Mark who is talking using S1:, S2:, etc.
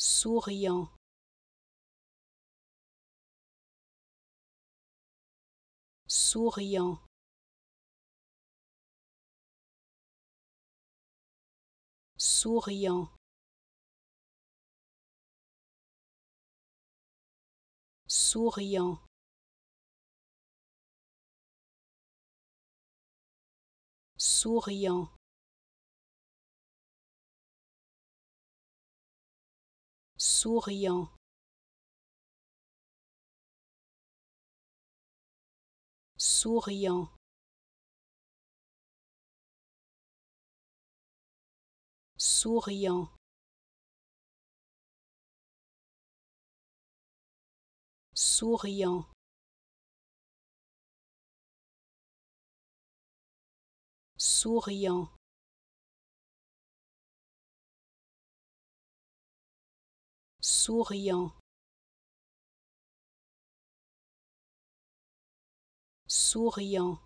S1: souriant. Souriant. Souriant. Souriant. Souriant souriant. Souriant. Souriant. Souriant. Souriant souriant. Souriant